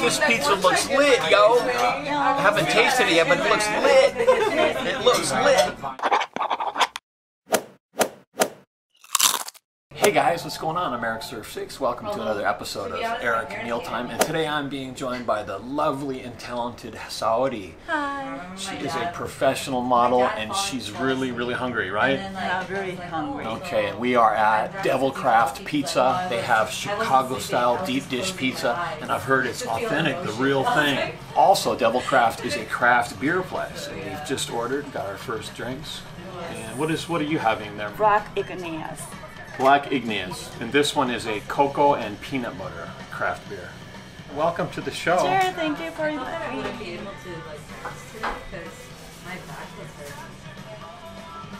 This pizza looks lit, yo. I haven't tasted it yet, but it looks lit. It looks lit. Hey guys, what's going on? I'm Eric Surf 6. Welcome to another episode of Eric Mealtime. And today I'm being joined by the lovely and talented Saori. Hi. She is a professional model and she's really, really hungry, right? I'm very hungry. Okay, and we are at DevilCraft Pizza. They have Chicago style deep dish pizza, and I've heard it's authentic, the real thing. Also, DevilCraft is a craft beer place, and we've just ordered, got our first drinks. And what is what are you having there? Rock Igneous. Black Igneous, and this one is a cocoa and peanut butter craft beer. Welcome to the show. Sure, thank you for inviting me. be able to like sit because my back was hurting.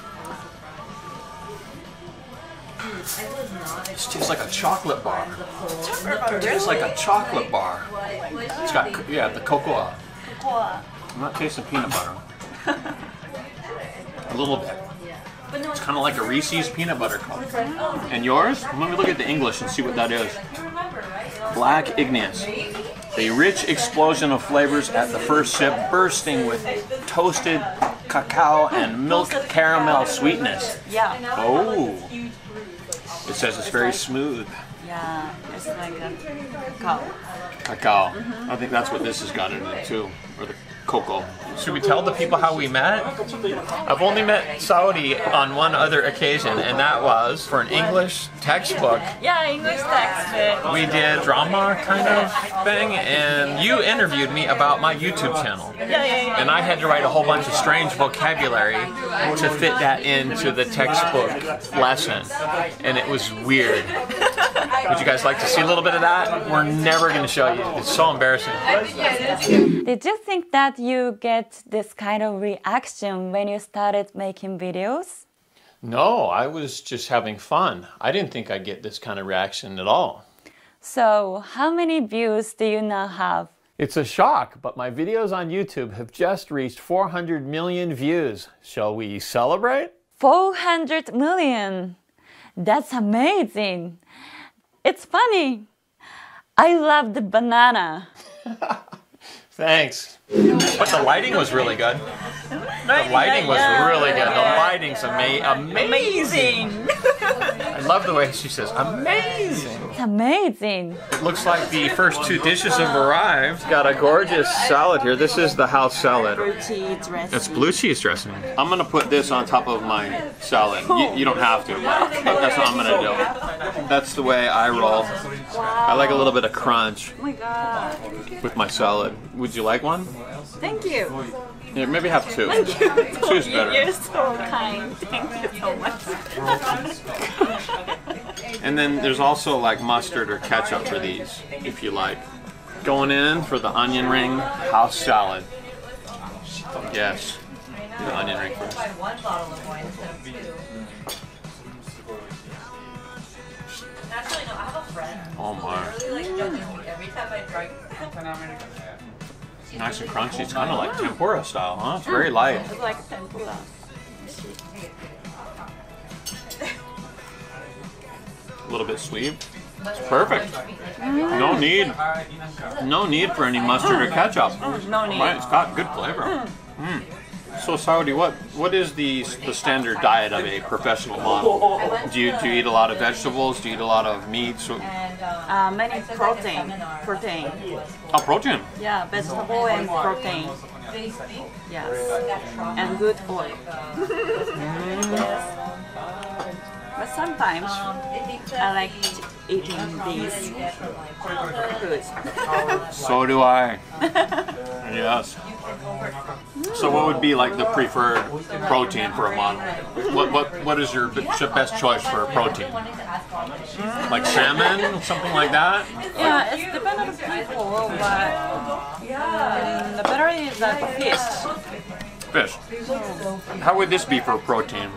I was surprised. I was not. This tastes like a chocolate bar. It tastes like a chocolate bar. It's got co- yeah the cocoa. Cocoa. I'm not tasting peanut butter. a little bit. Kind of like a Reese's peanut butter cup. And yours? Let me look at the English and see what that is. Black Igneous. A rich explosion of flavors at the first sip, bursting with toasted cacao and milk caramel sweetness. Yeah. Oh. It says it's very smooth. Yeah, it's like a cacao. Cacao. I think that's what this has got in it too, or the cocoa. Should we tell the people how we met? I've only met Saori on one other occasion, and that was for an English textbook. Yeah, English textbook. We did drama kind of thing, and you interviewed me about my YouTube channel. Yeah, yeah, yeah. And I had to write a whole bunch of strange vocabulary to fit that into the textbook lesson. And it was weird. Would you guys like to see a little bit of that? We're never going to show you. It's so embarrassing. Did you think that you get this kind of reaction when you started making videos? No, I was just having fun. I didn't think I'd get this kind of reaction at all. So, how many views do you now have? It's a shock, but my videos on YouTube have just reached 400 million views. Shall we celebrate? 400 million. That's amazing. It's funny. I love the banana. Thanks. But the lighting was really good. The lighting was really good. The lighting's ama- amazing. I love the way she says amazing. It's amazing. It looks like the first two dishes have arrived. Got a gorgeous salad here. This is the house salad. cheese dressing. It's blue cheese dressing. I'm gonna put this on top of my salad. You, you don't have to, but that's what I'm gonna do. That's the way I roll. I like a little bit of crunch Oh my god. with my salad. Would you like one? Thank you. Yeah, maybe have two. Thank you. Two's better. You're so kind. Thank you so much. And then there's also like mustard or ketchup for these, if you like. Going in for the onion ring house salad. Yes, the onion ring first. Oh my, nice and crunchy. It's kind of like tempura style, huh? It's very light. It's like tempura. A little bit sweet. It's perfect. No need, no need for any mustard or ketchup. No need. Right, it's got good flavor. Mm. So Saori, what what is the the standard diet of a professional model? Do you do you eat a lot of vegetables? Do you eat a lot of meats? Uh, many protein. Protein. Oh, protein. Yeah, vegetable and protein. Yes. And good oil. But sometimes I like eating these foods. So do I. yes. So what would be like the preferred protein for a model? What what what is your best choice for a protein? Like salmon, something like that? Yeah, it's depends on the people, but the better is like fish. Fish. How would this be for a protein?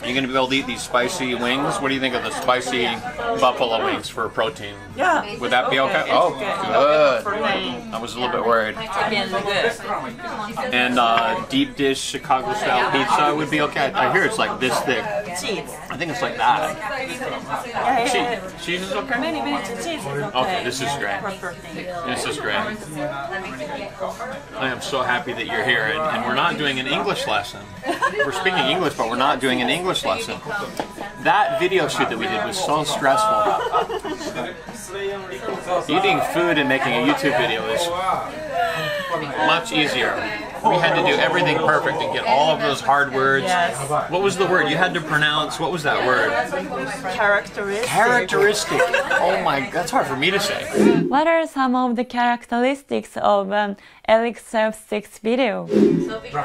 Are you going to be able to eat these spicy wings? What do you think of the spicy buffalo wings for protein? Yeah. Would that be okay? It's Oh, okay. good. I was a little bit worried. And uh, deep dish Chicago style pizza would be okay. I hear it's like this thick. cheese. I think it's like that. Yeah, yeah, yeah. Cheese, cheese is okay. Many, many cheese is okay. Okay, this is great. This is great. I am so happy that you're here, and, and we're not doing an English lesson. We're speaking English, but we're not doing an English lesson. That video shoot that we did was so stressful. Eating food and making a YouTube video is much easier. We had to do everything perfect and get all of those hard words. Yes. What was the word you had to pronounce? What was that word? Characteristic. Characteristic. Oh my, that's hard for me to say. What are some of the characteristics of um, Alex Self 6 video?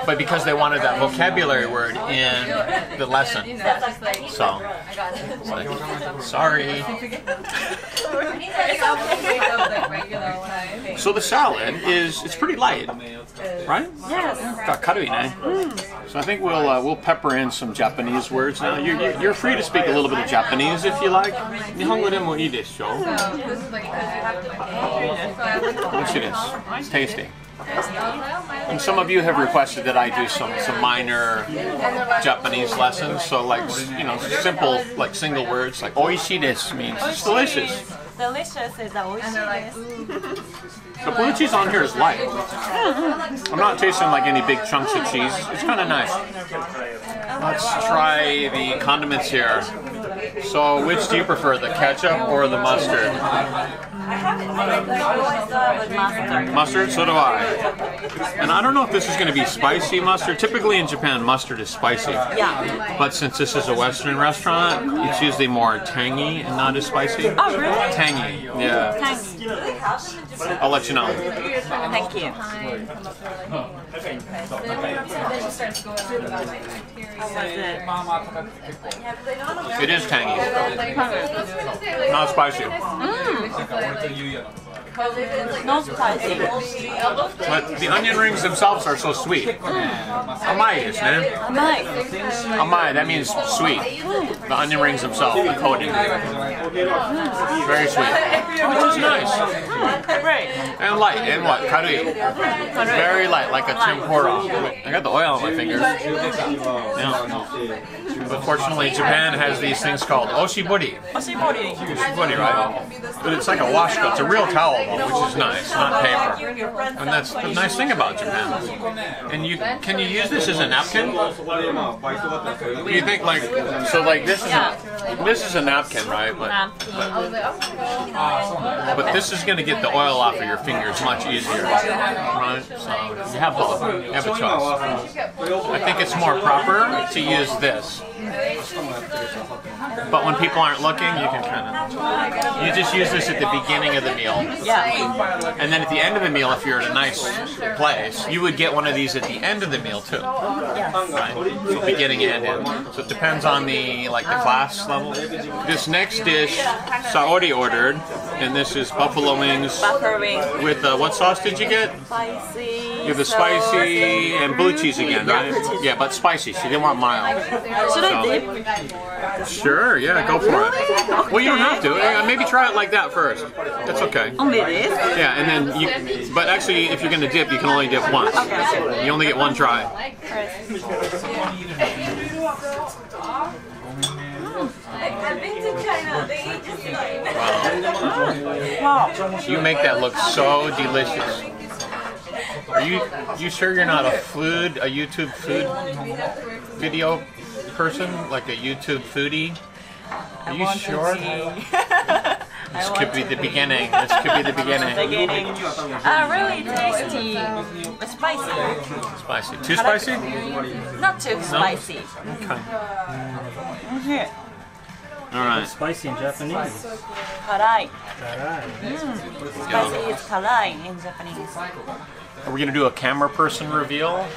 But because they wanted that vocabulary word in the lesson. So, like, sorry. So the salad is it's pretty light, right? Yes. Got karui, eh? Mm. So I think we'll uh, we'll pepper in some Japanese words now. You're you're free to speak a little bit of Japanese if you like. Nihongo demo ii desho. It is. Tasty. And some of you have requested that I do some, some minor Japanese lessons. So like you know simple like single words like oishi desu means it's delicious. Delicious is oishi The blue cheese on here is light. I'm not tasting like any big chunks of cheese. It's kind of nice. Let's try the condiments here. So, which do you prefer, the ketchup or the mustard? Mustard. Mustard, so do I. And I don't know if this is going to be spicy mustard. Typically in Japan, mustard is spicy. Yeah. But since this is a Western restaurant, it's usually more tangy and not as spicy. Oh, really? Tangy, yeah. Thanks. I'll let you know. Thank you. How was it? It is tangy, not spicy. Mm. No spicy. But the onion rings themselves are so sweet. Amai is, man. Nice. Amai, that means sweet. The onion rings themselves, the coating. Very sweet. Which is nice. Great. And light. And what? Karui. Very light, like a tempura. I got the oil on my fingers. Yeah. But fortunately, Japan has these things called oshibori. Oshibori. Oshibori, right? But it's like a washcloth. It's a real towel, though, which is nice, not paper. And that's the nice thing about Japan. And you can you use this as a napkin? Do you think like so like this is a, this is a napkin, right? But ah, but this is going to get the oil off of your fingers much easier, right? So you have both. You have a choice. I think it's more proper to use this. But when people aren't looking, you can kind of you just use this at the beginning of the meal. Yeah. And then at the end of the meal, if you're at a nice place, you would get one of these at the end of the meal too. Right? So beginning and end. So it depends on the like the class level. This next dish, Saori ordered, and this is buffalo wings Butter wings. with uh, what sauce did you get? Spicy. You have the spicy and blue cheese again, Yeah, right? Yeah, but spicy. She didn't want mild. Should I So- dip? Sure, yeah, go for it. Well, you don't have to. Uh, Maybe try it like that first. That's okay. Only this? Yeah, and then you. But actually, if you're gonna dip, you can only dip once. You only get one try. I've been to China. They eat just like. Wow. You make that look so delicious. Are you you sure you're not a food a YouTube food video person like a YouTube foodie? Are you want sure? see. This could be the beginning. This could be the beginning. Beginning. Uh, really tasty. Spicy. Spicy. Too spicy? Not too spicy. Okay. Here. All right. Spicy in Japanese. Karai. Alright. Spicy is karai in Japanese. Are we gonna do a camera person reveal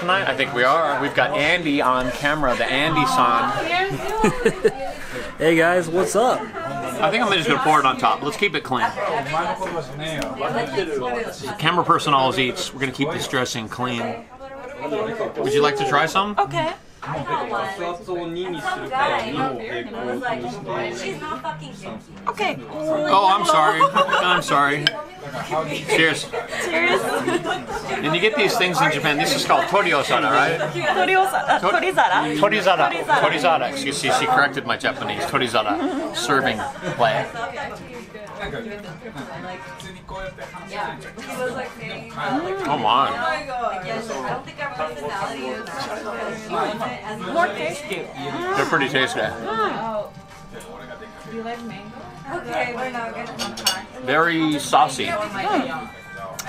tonight? I think we are. We've got Andy on camera, the Andy song. Hey guys, what's up? I think I'm just gonna pour it on top. Let's keep it clean. The camera person always eats. We're gonna keep this dressing clean. Would you like to try some? Okay. 圧を2にするから2を平行にして She's not fucking kinky. Okay. Oh, I'm sorry. I'm sorry. Cheers. Cheers. And you get these things in Japan. This is called toriosara, right? 鳥をさ、と鳥皿 Torizara. Torizara. Torizara. Excuse me. She corrected my Japanese. Torizara. Serving play. He was like saying, Come on. I don't think our personality is because she wasn't More tasty. They're pretty tasty. Okay, we're not gonna. Very saucy. Mm.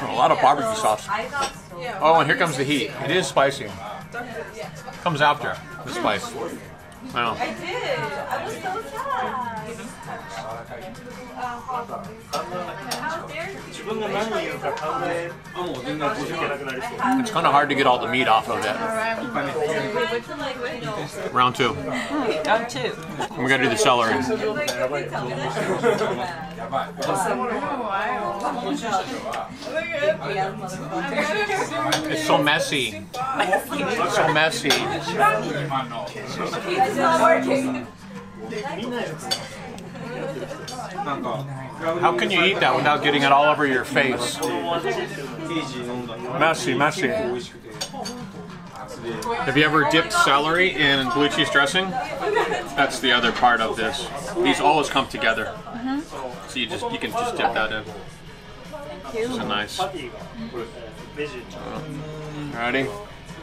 A lot of barbecue sauce. I thought so. Oh, and here comes the heat. It is spicy. Comes after the mm. spice. Wow. I did. I was so sad. 自分が何を言うか考えあもう全然続けなくなりそう It's kind of hard to get all the meat off of it. Round two. Round two. We gotta do the celery. It's so messy. It's so messy. How can you eat that without getting it all over your face? Messy, messy. Have you ever dipped celery in blue cheese dressing? That's the other part of this. These always come together. Mm -hmm. So you just you can just dip that in. It's a nice. Mm -hmm. Ready?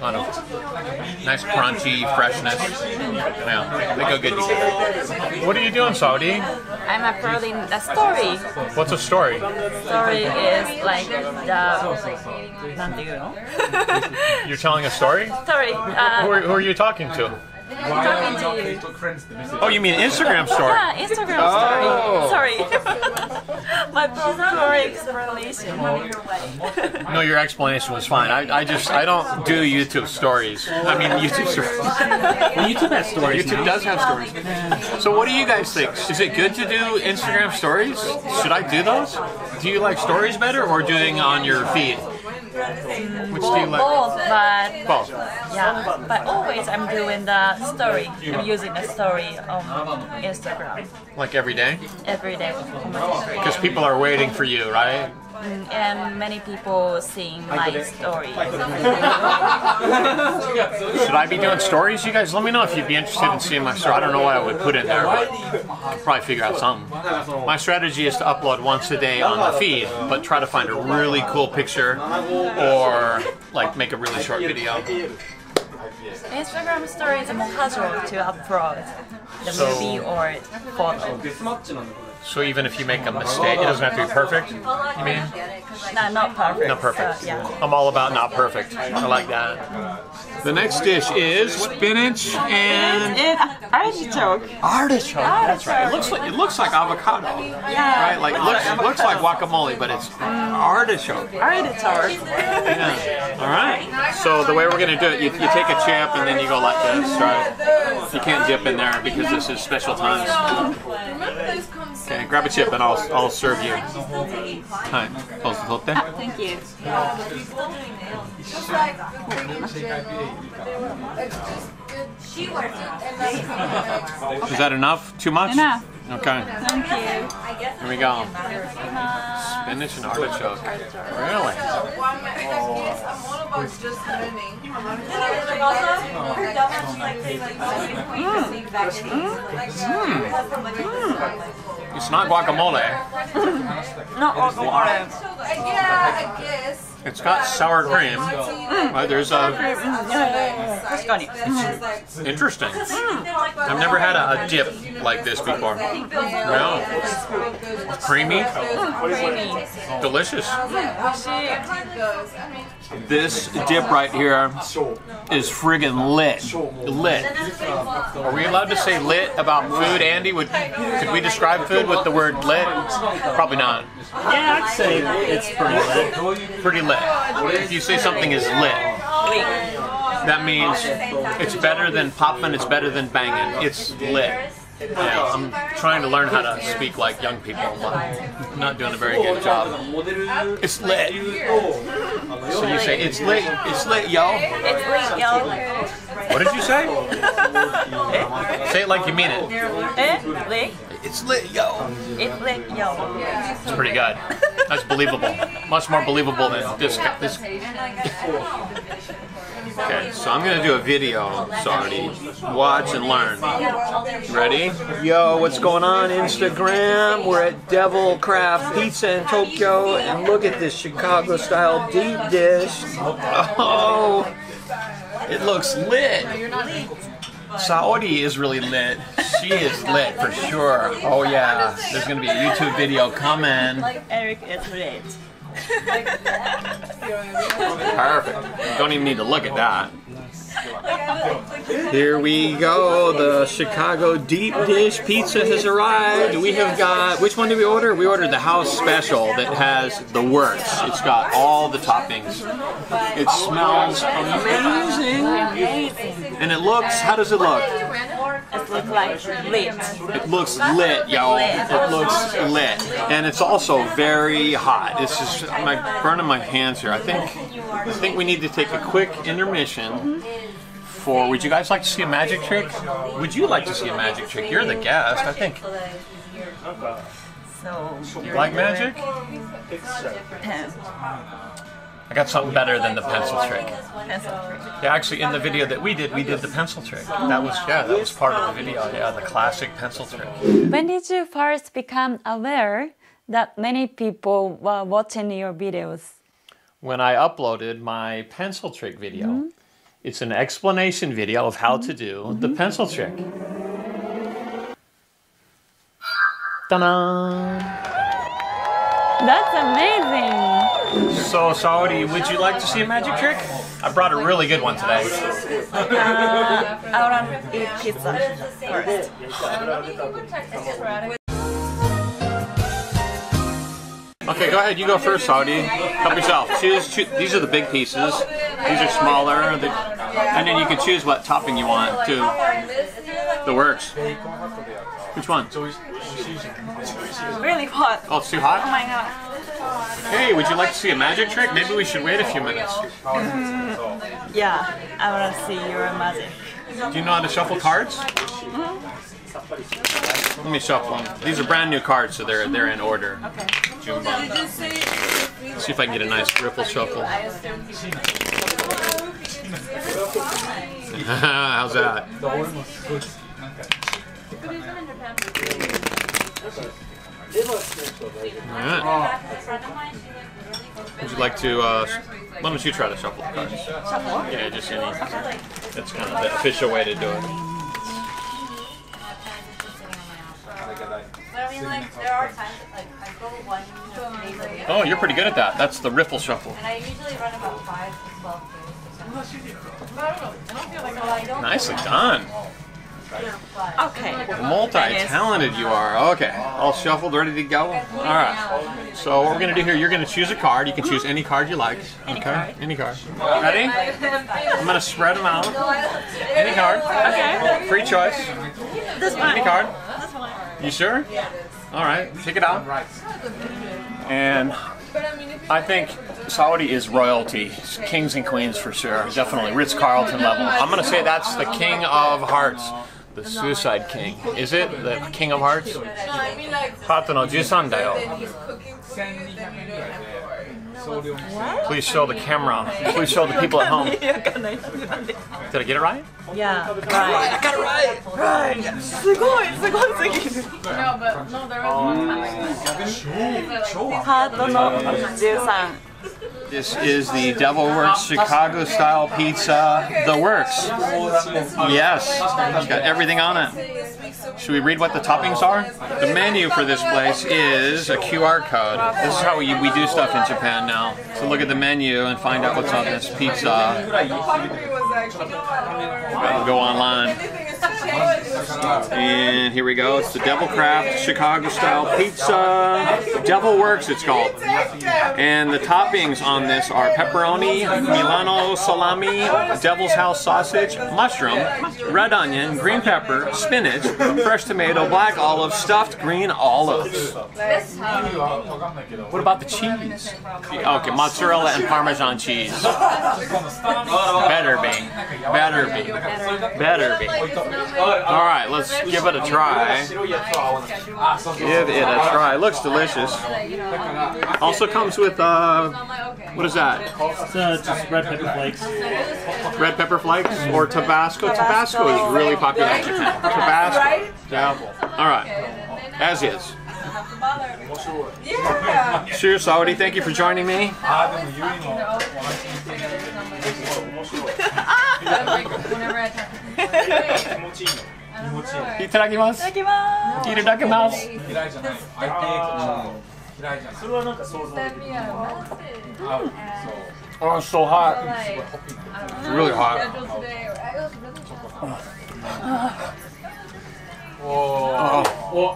on a nice crunchy freshness. Yeah, they go good together. What are you doing, Saori? I'm uploading a story. What's a story? Story is like the. You're telling a story? Story. Uh, who, are, who are you talking to? Talking to you. Oh, you mean Instagram story? Yeah, Instagram story. Oh. Sorry. My poor explanation. No, your explanation was fine. I, I just I don't do YouTube stories. I mean YouTube stories. Well, YouTube has stories YouTube now. does have stories. So what do you guys think? Is it good to do Instagram stories? Should I do those? Do you like stories better or doing on your feed? Which do you like? Both, but Both. Yeah, but always I'm doing the story. I'm using the story on Instagram Like every day? every day. Because people are waiting for you, right? Mm, and many people seeing my story. Should I be doing stories? You guys let me know if you'd be interested in seeing my story. I don't know what I would put in there, but I'll probably figure out something. My strategy is to upload once a day on the feed, but try to find a really cool picture or like make a really short video. Instagram story is more casual to upload the So- movie or photo. Oh, so even if you make a mistake, it doesn't have to be perfect. You mean? No, not perfect. Not perfect. Uh, yeah. I'm all about not perfect. I like that. The next dish is spinach and artichoke. Artichoke. That's right. It looks like it looks like avocado. Yeah. Right. Like it looks it looks like guacamole, but it's artichoke. Artichoke. yeah. All right. So the way we're gonna do it, you, you take a chip and then you go like this, right? You can't dip in there because this is special times. Remember those Okay, grab a chip and I'll I'll serve you. Hi. Thank you. She wears it. Is that enough? Too much? Enough. Okay. Thank you. Here we go. Spinach and artichoke. Really? It's not guacamole. Not guacamole. Yeah, I guess. It's got sour cream. Right, there's a 確かに。 interesting. I've never had a, a dip like this before. No. Creamy, Creamy. delicious. 美味しい。 This dip right here is friggin' lit. Lit. Are we allowed to say lit about food, Andy? Would could we describe food with the word lit? Probably not. Yeah, I'd say it's pretty lit. Pretty lit. If you say something is lit, That means it's better than poppin', it's better than banging. It's lit. Yeah, I'm trying to learn how to speak like young people, but I'm not doing a very good job. It's lit. So you say, it's lit, it's lit, yo. It's lit, yo. What did you say? say it like you mean it. Eh? Lit? It's lit, yo. It's lit, yo. It's pretty good. That's believable. Much more believable than this. this. Okay, so I'm gonna do a video, sorry. Watch and learn. Ready? Yo, what's going on Instagram? We're at DevilCraft Pizza in Tokyo, and look at this Chicago style deep dish. Oh, it looks lit. Saori is really lit. She is lit for sure. Oh yeah, there's gonna be a YouTube video coming. Eric is lit. Perfect. Don't even need to look at that. Here we go. The Chicago deep dish pizza has arrived. We have got which one did we order? We ordered the house special that has the works. It's got all the toppings. It smells amazing. And it looks, how does it look? It looks like lit. It looks lit, yo. It looks lit. And it's also very hot. It's just I'm burning my hands here. I think I think we need to take a quick intermission for would you guys like to see a magic trick? Would you like to see a magic trick? You're the guest, I think. So, you're Like magic? Uh, Pen. I got something better than the pencil trick. Yeah, actually in the video that we did, we did the pencil trick. That was yeah, that was part of the video. Yeah, the classic pencil trick. When did you first become aware that many people were watching your videos? when I uploaded my pencil trick video. Mm-hmm. It's an explanation video of how to mm-hmm. do mm-hmm. the pencil trick. Ta-da! That's amazing! So, Saori, would you like to see a magic trick? I brought a really good one today. Uh, I want to eat pizza first. Okay, go ahead. You go first, Saori. Help yourself. Choose, choose. These are the big pieces. These are smaller. The, and then you can choose what topping you want too. The works. Which one? Really hot. Oh, it's too hot? Oh my god. Hey, would you like to see a magic trick? Maybe we should wait a few minutes. Mm, yeah, I want to see your magic. Do you know how to shuffle cards? Mm-hmm. Let me shuffle them. These are brand new cards, so they're they're in order. Okay. See if I can get a nice ripple shuffle. How's that? Alright. Would you like to? Uh, why don't you try to shuffle the cards? Shuffle? Yeah, just any. That's kind of the official way to do it. But I mean, like, there are times that, like, I go one day Oh, you're pretty good at that. That's the riffle shuffle. and I usually run about five to twelve I don't Nicely done. Okay. Multi-talented you are. Okay, all shuffled, ready to go. All right. So what we're gonna do here? You're gonna choose a card. You can choose any card you like. Okay. Any card. Ready? I'm gonna spread them out. Any card. Okay. Free choice. This one. Any card. This one. You sure? Yeah. All right. Take it out. Right. And I think Saori is royalty, It's kings and queens for sure. Definitely Ritz Carlton level. I'm gonna say that's the king of hearts The Suicide King. Is it the King of Hearts? ハートの13だよ。Please show the camera. Please show the people at home. Did I get it right? Yeah, right. I got it right. Right. すごい、すごいすぎる。ハートの13。 This is the Devil Works Chicago style pizza, The Works. Yes, it's got everything on it. Should we read what the toppings are? The menu for this place is a QR code. This is how we, we do stuff in Japan now. So look at the menu and find out what's on this pizza. Go online. And here we go. It's the DevilCraft Chicago style pizza. Devil Works, it's called. And the toppings on this are pepperoni, Milano salami, Devil's House sausage, mushroom, red onion, green pepper, spinach, fresh tomato, black olive, stuffed green olives. What about the cheese? Okay, mozzarella and Parmesan cheese. Better be. Better be. Better be. All right, let's give it a try. Give it a try. Looks delicious. Also comes with uh, what is that? It's uh, just red pepper flakes. Red pepper flakes or Tabasco? Tabasco is really popular in Japan. Tabasco. Yeah. All right. As is. Cheers, Saori. Thank you for joining me. Whenever I talk to people, いただきます。いただきます。いただきます。それはなんか想像できる。 Oh, it's so hot. like, It's really hot. scheduled today, or- it was really Oh.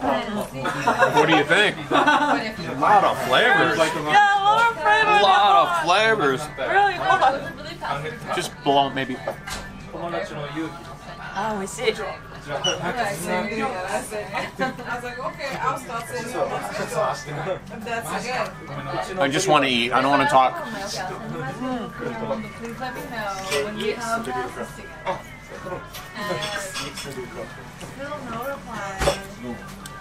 What do you think? A lot of flavors. Yeah, a lot of A flavor. lot of flavors. Really hot. Just blow it maybe. Oh, is it? I I was like, okay, I'll stop saying I just want to eat. I don't want to talk. Please let me know when you have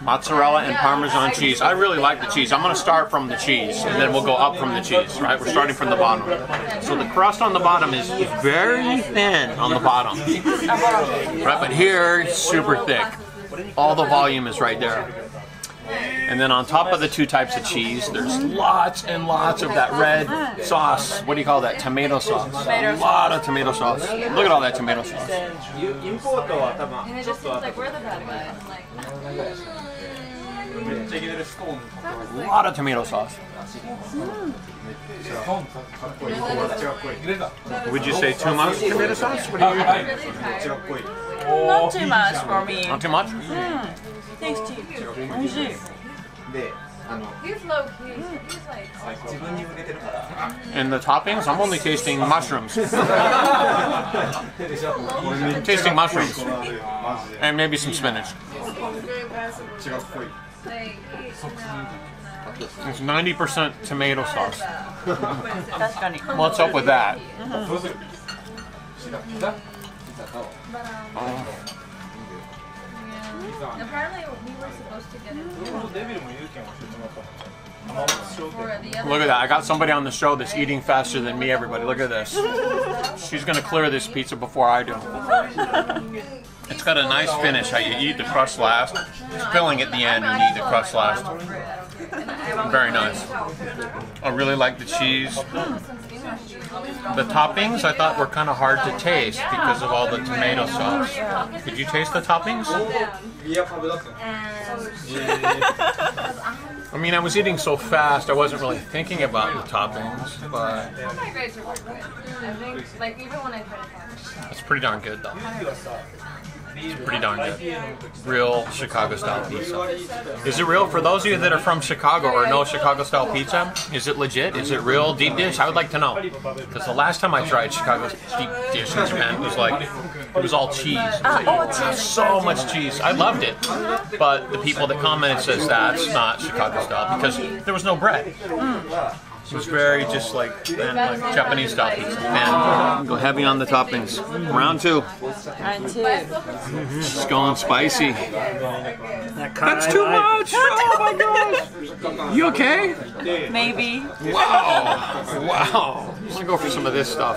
Mozzarella and Parmesan cheese. I really like the cheese. I'm going to start from the cheese and then we'll go up from the cheese, right? We're starting from the bottom. So the crust on the bottom is very thin on the bottom. Right, but here super thick. All the volume is right there. And then on top of the two types of cheese, there's lots and lots of that red sauce. What do you call that? Tomato sauce. A lot of tomato sauce. Look at all that tomato sauce a lot of tomato sauce. Mm. Would you say too much tomato sauce? What do you think? Not too much for me. Not too much? Mm. Tasty. He's low key. He's like. And the toppings? I'm only tasting mushrooms. tasting mushrooms. And maybe some spinach. It's 90% tomato sauce. What's up with that? Mm -hmm. um, Apparently, we were supposed to get it. Look at that. I got somebody on the show that's eating faster than me, everybody. Look at this. She's going to clear this pizza before I do. It's got a nice finish how you eat the crust last, filling at the end and you eat the crust last. Very nice. I really like the cheese. The toppings I thought were kind of hard to taste because of all the tomato sauce. Did you taste the toppings? I mean, I was eating so fast, I wasn't really thinking about the toppings, but... That's pretty darn good, though. It's pretty darn good. Real Chicago style pizza. Is it real? For those of you that are from Chicago or know Chicago style pizza, is it legit? Is it real deep dish? I would like to know. Because the last time I tried Chicago deep dish in Japan, it was like, it was all cheese. Was like, uh, so much cheese. I loved it. But the people that commented says that's not Chicago style because there was no bread. It was very just like, thin, like Japanese style pizza. And go heavy on the toppings. Round two. Round two. It's going spicy. That's too much. Oh my gosh. You okay? Maybe. Wow. Wow. I'm gonna go for some of this stuff.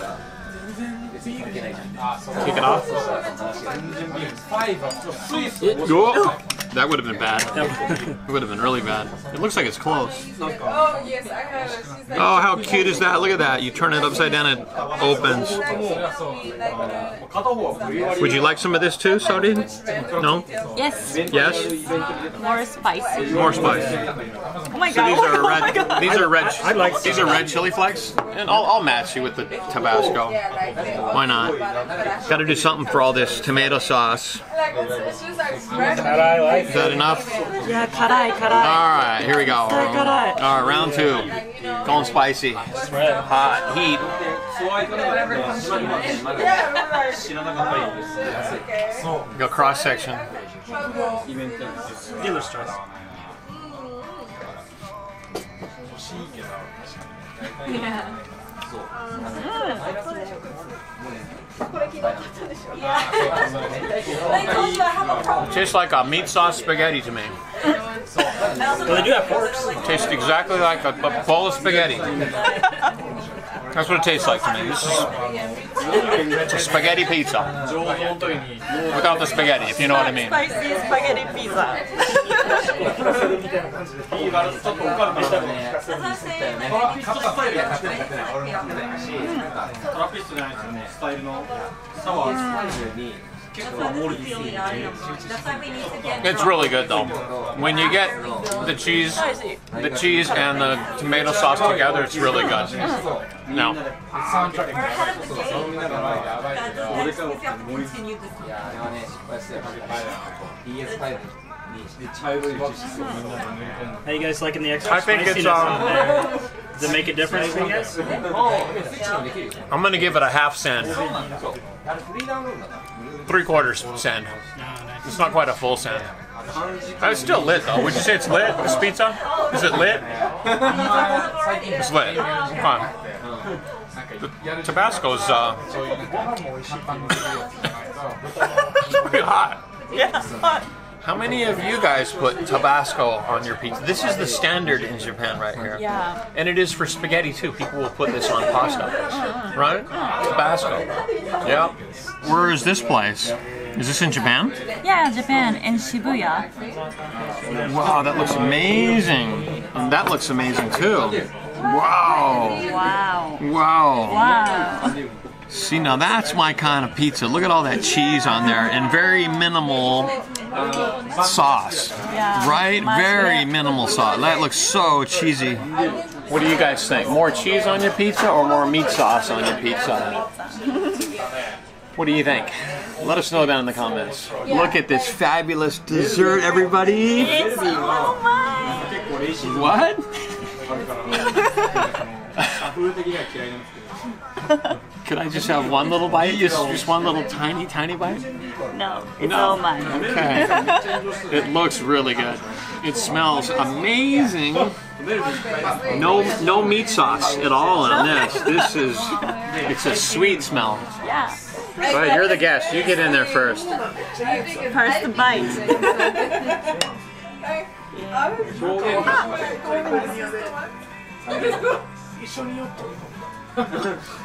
Kick it off. Go. That would have been bad. it would have been really bad. It looks like it's closed. Oh, yes, I have it. Like, Oh, how cute is that? Look at that. You turn it upside down, it opens. Would you like some of this too, Saori? No? Yes. Yes? More spice. More spice. Oh my So oh god. these are red. These are red. I- I like these are red chili flakes, and I'll, I'll match you with the Tabasco. Why not? Got to do something for all this tomato sauce. I like is that enough? Yeah, karai, karai. All right, here we go. All right, round two. Going spicy. Hot heat. Go cross section. Dealer stress. Yeah. Mm. Tastes like a meat sauce spaghetti to me. well, they do have forks. Tastes exactly like a, a bowl of spaghetti. That's what it tastes like to me. This is a spaghetti pizza. Without the spaghetti, if you know what I mean. Spicy spaghetti pizza. いいバランスちょっと分かるかなトラピストスタイルがトラピストじゃないですよねスタイルのサワー結構モルティー It's really good though. When you get the cheese, the cheese and the tomato sauce together, it's really good. No. totally How you guys liking the extra I think it's, um. Does it make a difference for you guys? Oh, I'm gonna give it a half cent, Three quarters cent. It's not quite a full cent. Uh, it's still lit though. Would you say it's lit? This pizza? Is it lit? It's lit. Come on. The Tabasco's uh, it's pretty hot. Yeah, it's hot. How many of you guys put Tabasco on your pizza? This is the standard in Japan right here. Yeah. And it is for spaghetti too. People will put this on pasta. Right? Tabasco. Yep. Where is this place? Is this in Japan? Yeah, Japan in Shibuya. Wow, that looks amazing. And that looks amazing too. Wow. Wow. Wow. Wow. See, now that's my kind of pizza. Look at all that cheese on there and very minimal sauce. Yeah. Right? Very minimal sauce. That looks so cheesy. What do you guys think? More cheese on your pizza or more meat sauce on your pizza? what do you think? Let us know down in the comments. Yeah. Look at this fabulous dessert, everybody. It's. What? Could I just have one little bite? Just, just one little tiny, tiny bite? No, it's No. all mine. Okay. It looks really good. It smells amazing. No, no meat sauce at all on this. This is, it's a sweet smell. Yeah. Go ahead, you're the guest. You get in there first. First bite.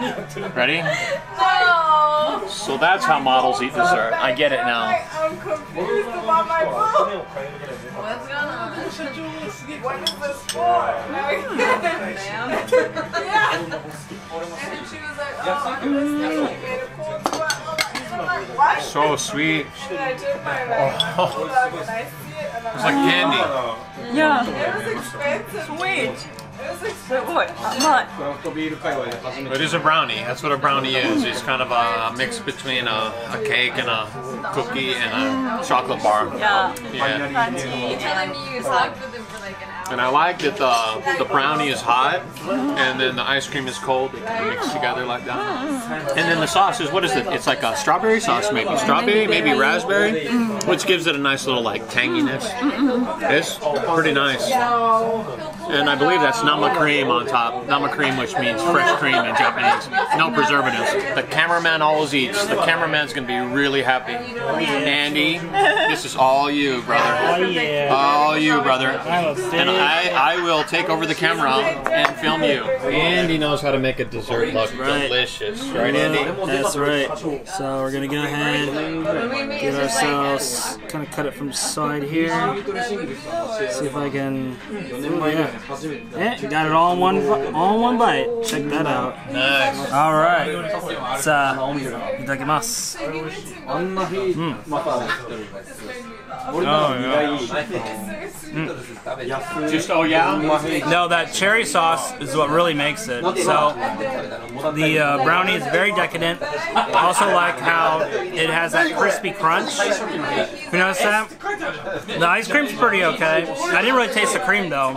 And then I'm like, okay, I called something. Ready? No! So that's how models eat dessert. I get it now. I'm confused about my book. What's going on? What is this for? yeah. And then she was like, oh, it was me. He made a cold sweat. I'm like, what? So sweet. And I took my like, hold and I see it and I'm It's like candy. yeah. it was expensive. Sweet. It was expensive. すごい甘い。クラフトビール界隈で初めて It is a brownie. That's what a brownie is. It's kind of a mix between a, a cake and a cookie and a chocolate bar. Yeah. Yeah. Crunchy. Telling me you talked with him for like an hour. And I like that the the brownie is hot and then the ice cream is cold. They kind of mix together like that. And then the sauce is what is it? It's like a strawberry sauce, maybe strawberry, maybe raspberry, which gives it a nice little like tanginess. It's pretty nice. And I believe that's nama cream on top. Nama cream, which means fresh cream in Japanese. No preservatives. The cameraman always eats. The cameraman's gonna be really happy. Andy, this is all you, brother. Oh. All you, brother. I'm a big- And I, I will take over the camera and film you. Andy knows how to make a dessert look Right. delicious, right, Andy? That's right. So we're gonna go ahead, and get ourselves, kind of cut it from the side here. See if I can. Ooh, yeah. Yeah, you got it all in one all in one bite. Check that out. Nice. All right. So, itadakimasu. Mm. Oh yeah. Mm. Just oh yeah. No, that cherry sauce is what really makes it. So the uh, brownie is very decadent. I also like how it has that crispy crunch. You notice that? The ice cream's pretty okay. I didn't really taste the cream though.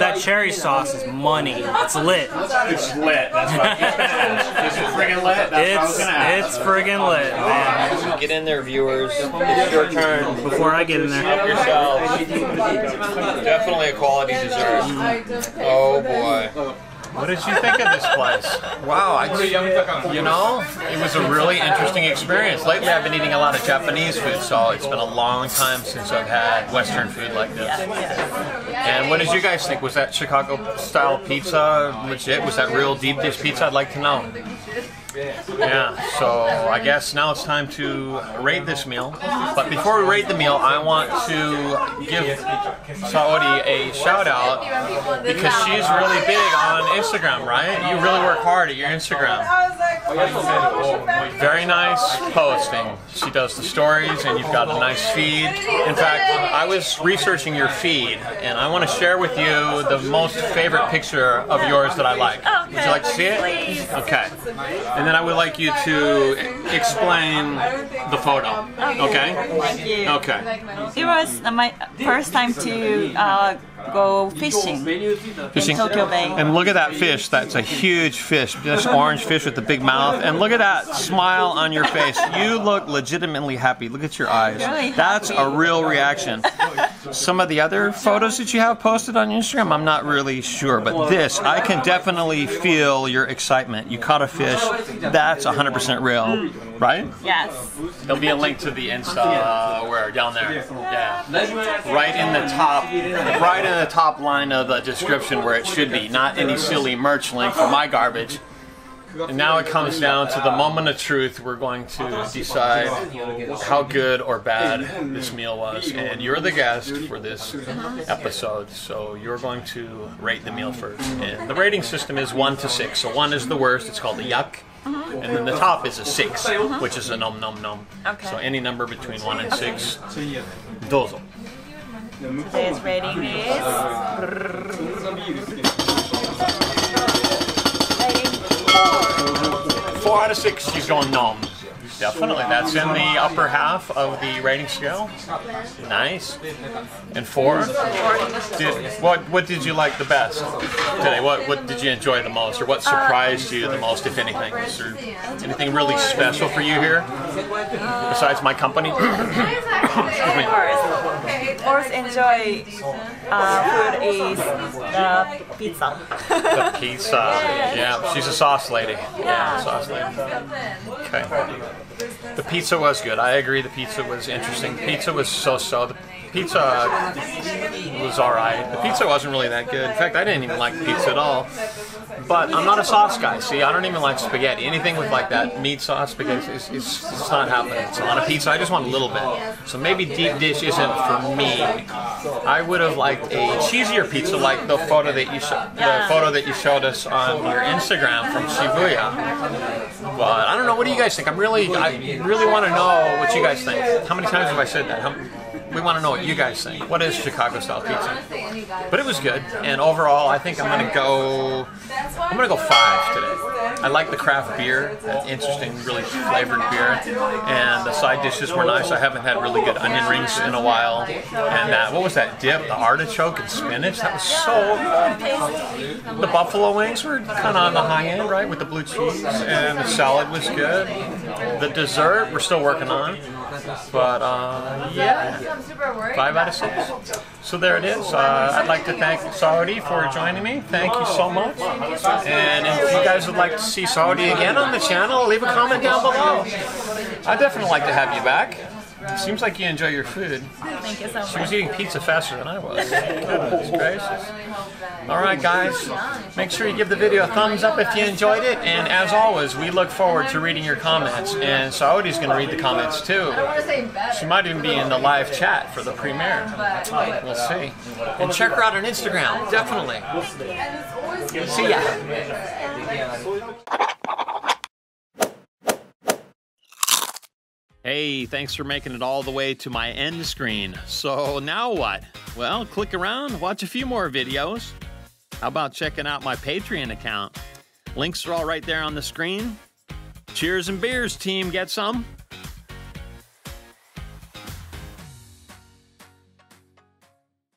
That cherry sauce is money. It's lit. It's lit. That's what Is it friggin' lit? That's what I was It's gonna it's friggin' lit, man. Get in there, viewers. It's your turn. Before I get in there. Help yourselves. Definitely a quality dessert. Oh boy. What did you think of this place? Wow, I, you know, it was a really interesting experience. Lately, I've been eating a lot of Japanese food, so it's been a long time since I've had Western food like this. And what did you guys think? Was that Chicago style pizza legit? Was that real deep dish pizza? I'd like to know. Yeah, so I guess now it's time to rate this meal. But before we rate the meal, I want to give Saori a shout out because she's really big on Instagram, right? You really work hard at your Instagram. Very nice posting. She does the stories, and you've got a nice feed. In fact, I was researching your feed, and I want to share with you the most favorite picture of yours that I like. Would you like to see it? Okay. And then I would like you to explain the photo. Okay? Okay. It was uh, my first time to uh, go fishing, Fishing. in Tokyo Bay. And look at that fish. That's a huge fish. This orange fish with the big mouth. And look at that smile on your face. You look legitimately happy. Look at your eyes. Really That's a real reaction. Some of the other photos that you have posted on Instagram, I'm not really sure. But this, I can definitely feel your excitement. You caught a fish. That's 100% real, right? yes. There'll be a link to the Insta uh, where down there. Yeah. Right in the top, right in the top line of the description where it should be, not any silly merch link for my garbage. And now it comes down to the moment of truth. We're going to decide how good or bad this meal was. And you're the guest for this episode, so you're going to rate the meal first. And the rating system is 1 to 6. So 1 is the worst, it's called a yuck. And then the top is a 6, which is a num num num. Okay. So any number between 1 and 6. Dozo. Today's rating is Four out of six, she's gone nom. Definitely, that's in the upper half of the rating scale. Nice. And four. Did, what what did you like the best today? What what did you enjoy the most, or what surprised you the most, if anything? Is there anything really special for you here besides my company? Excuse me. Of course, enjoy uh, food is the pizza. The pizza. Yeah, she's a sauce lady. Yeah, sauce lady. Okay. The pizza was good. I agree. The pizza was interesting. The pizza was so-so. The pizza was all right. The pizza wasn't really that good. In fact, I didn't even like pizza at all. But I'm not a sauce guy. See, I don't even like spaghetti. Anything with like that meat sauce spaghetti is it's, it's not happening. It's on a pizza. I just want a little bit. So maybe deep dish isn't for me. I would have liked a cheesier pizza, like the photo that you sho- the photo that you showed us on your Instagram from Shibuya. But I don't know. What do you guys think? I'm really, I really want to know what you guys think. How many times have I said that? How, we want to know what you guys think. What is Chicago style pizza? But it was good, and overall, I think I'm gonna go. I'm gonna go five today. I like the craft beer, interesting, really flavored beer, and the side dishes were nice. I haven't had really good onion rings in a while, and that what was that dip? The artichoke and spinach. That was so good. The buffalo wings were kind of on the high end, right, with the blue cheese, and the salad was good. The dessert we're still working on, but uh, yeah, five out of six. So there it is. Uh, I'd like to thank Saori for joining me. Thank you so much. And if you guys would like to see Saori again on the channel, leave a comment down below. I'd definitely like to have you back. Seems like you enjoy your food. Thank you so She was eating pizza faster than I was. Goodness gracious. All right, guys. Make sure you give the video a thumbs up if you enjoyed it. And as always, we look forward to reading your comments. And Saori's going to read the comments too. She might even be in the live chat for the premiere. We'll see. And check her out on Instagram. Definitely. See ya. Hey, thanks for making it all the way to my end screen. So now what? Well, click around, watch a few more videos. How about checking out my Patreon account? Links are all right there on the screen. Cheers and beers, team. Get some.